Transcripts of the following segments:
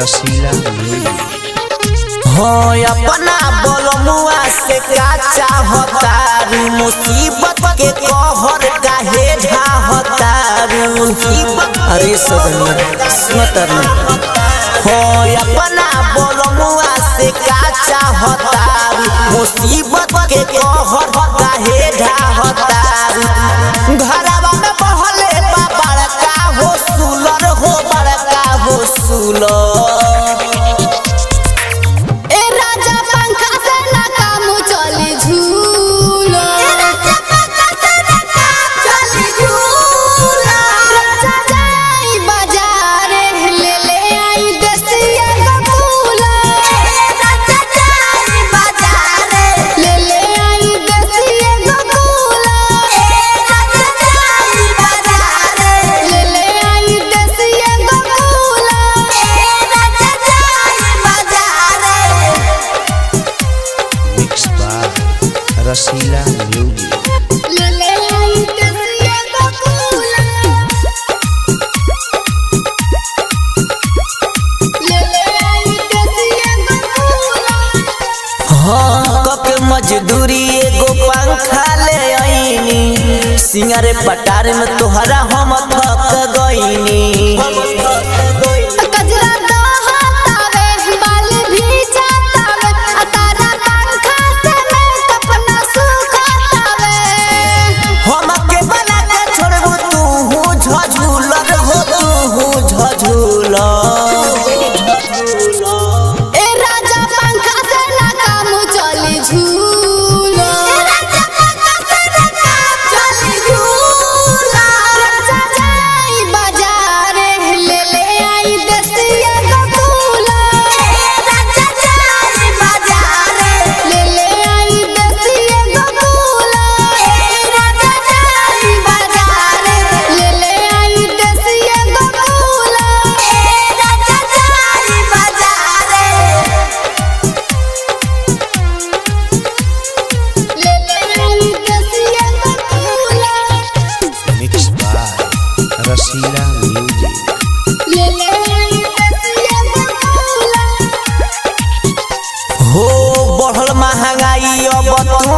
रसीला हो अपना बलमुआ से काचा होता रू मुसीबत के कोहर का कहर होता रू मुसीबत अरे सदनिया सुनतारू हो। अपना बलमुआ से काचा होता रू मुसीबत के कोहर रसीला हाँ, म्यूज़िक मजदूरी सिंगारे पटारे में तोहरा हम थक गईनी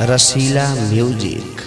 रसीला म्यूजिक